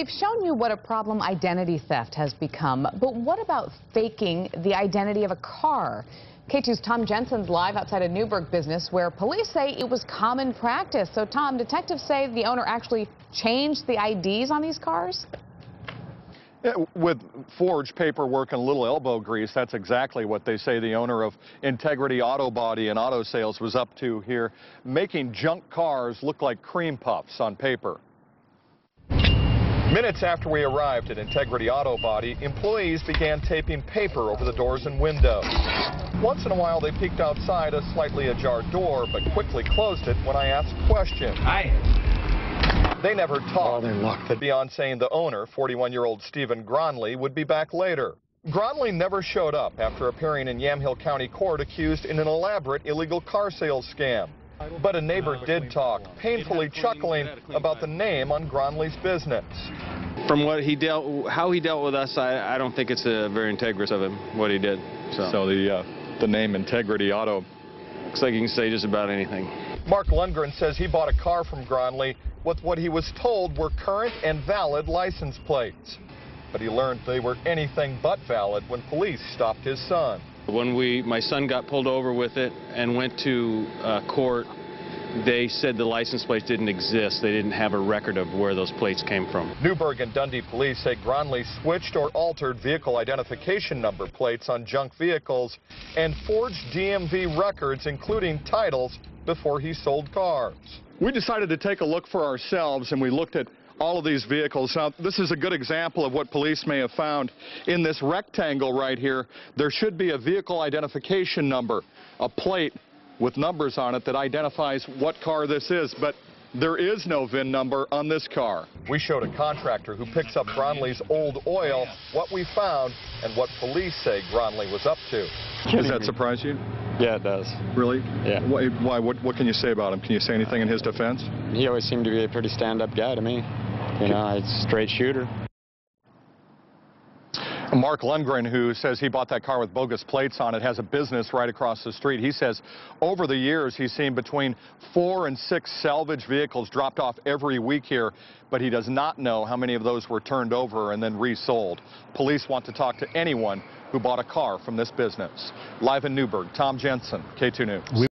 We've shown you what a problem identity theft has become, but what about faking the identity of a car? K2's Tom Jensen's live outside a Newberg business where police say it was common practice. So, Tom, detectives say the owner actually changed the IDs on these cars? Yeah, with forged paperwork and little elbow grease, that's exactly what they say the owner of Integrity Auto Body and Auto Sales was up to here, making junk cars look like cream puffs on paper. Minutes after we arrived at Integrity Auto Body, employees began taping paper over the doors and windows. Once in a while, they peeked outside a slightly ajar door, but quickly closed it when I asked questions. Hi. They never talked, Oh, locked it. beyond saying the owner, 41-year-old Steven Gronley, would be back later. Gronley never showed up after appearing in Yamhill County Court accused in an elaborate illegal car sales scam. But a neighbor did talk, painfully chuckling about the name on Gronley's business. From what he dealt, how he dealt with us, I, I don't think it's a very integrous of him what he did. So, So the uh, the name Integrity Auto. looks like he can say just about anything. Mark Lundgren says he bought a car from Gronley with what he was told were current and valid license plates. But he learned they were anything but valid when police stopped his son. When we, my son got pulled over with it and went to uh, court, they said the license plates didn't exist. They didn't have a record of where those plates came from. Newberg and Dundee police say Gronley switched or altered vehicle identification number plates on junk vehicles and forged DMV records, including titles, before he sold cars. We decided to take a look for ourselves, and we looked at all of these vehicles. Now, this is a good example of what police may have found. In this rectangle right here, there should be a vehicle identification number, a plate with numbers on it that identifies what car this is, but there is no VIN number on this car. We showed a contractor who picks up Gronley's old oil, what we found, and what police say Gronley was up to. Does that surprise you? Yeah, it does. Really? Yeah. Why? why what, what can you say about him? Can you say anything in his defense? He always seemed to be a pretty stand-up guy to me. You know, it's a straight shooter. Mark Lundgren, who says he bought that car with bogus plates on it, has a business right across the street. He says over the years he's seen between four and six salvage vehicles dropped off every week here, but he does not know how many of those were turned over and then resold. Police want to talk to anyone who bought a car from this business. Live in Newberg, Tom Jensen, K2 News.